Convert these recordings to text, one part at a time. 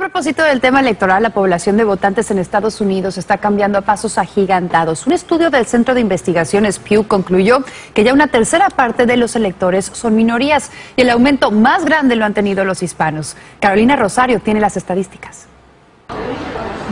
a propósito del tema electoral, la población de votantes en Estados Unidos está cambiando a pasos agigantados. Un estudio del Centro de Investigaciones Pew concluyó que ya una tercera parte de los electores son minorías y el aumento más grande lo han tenido los hispanos. Carolina Rosario tiene las estadísticas.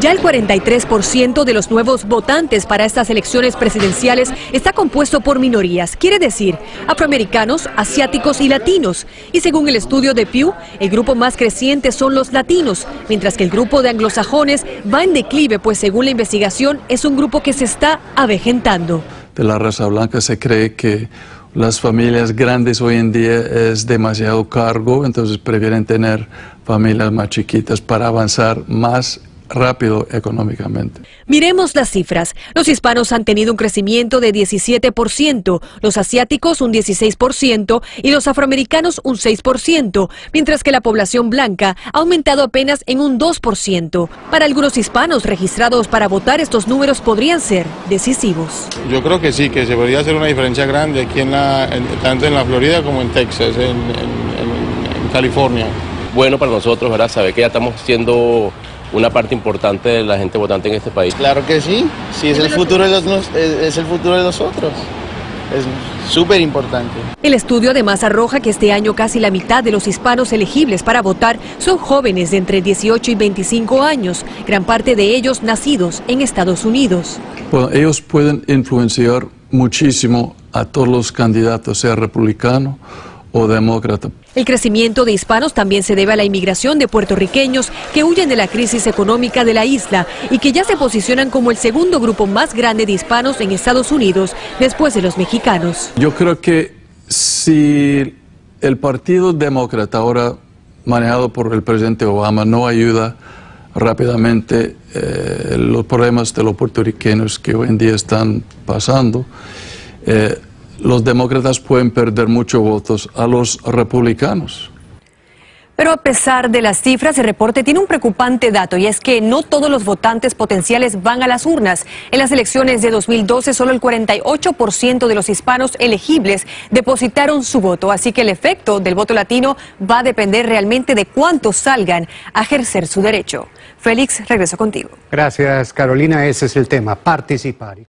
Ya el 43% de los nuevos votantes para estas elecciones presidenciales está compuesto por minorías, quiere decir afroamericanos, asiáticos y latinos. Y según el estudio de Pew, el grupo más creciente son los latinos, mientras que el grupo de anglosajones va en declive, pues según la investigación es un grupo que se está avejentando. De la raza blanca se cree que las familias grandes hoy en día es demasiado cargo, entonces prefieren tener familias más chiquitas para avanzar más rápido económicamente. Miremos las cifras. Los hispanos han tenido un crecimiento de 17%, los asiáticos un 16% y los afroamericanos un 6%, mientras que la población blanca ha aumentado apenas en un 2%. Para algunos hispanos registrados para votar estos números podrían ser decisivos. Yo creo que sí, que se podría hacer una diferencia grande aquí en la, tanto en la Florida como en Texas, en, en California. Bueno para nosotros, ¿verdad? Saber que ya estamos siendo una parte importante de la gente votante en este país. Claro que sí, sí es el futuro de, los, es el futuro de nosotros. Es súper importante. El estudio además arroja que este año casi la mitad de los hispanos elegibles para votar son jóvenes de entre 18 y 25 años, gran parte de ellos nacidos en Estados Unidos. Bueno, ellos pueden influenciar muchísimo a todos los candidatos, sea republicano o demócrata. El crecimiento de hispanos también se debe a la inmigración de puertorriqueños que huyen de la crisis económica de la isla y que ya se posicionan como el segundo grupo más grande de hispanos en Estados Unidos después de los mexicanos. Yo creo que si el Partido Demócrata ahora manejado por el presidente Obama no ayuda rápidamente eh, los problemas de los puertorriqueños que hoy en día están pasando, eh, los demócratas pueden perder muchos votos a los republicanos. Pero a pesar de las cifras, el reporte tiene un preocupante dato y es que no todos los votantes potenciales van a las urnas. En las elecciones de 2012, solo el 48% de los hispanos elegibles depositaron su voto. Así que el efecto del voto latino va a depender realmente de cuántos salgan a ejercer su derecho. Félix, regreso contigo. Gracias, Carolina. Ese es el tema, participar.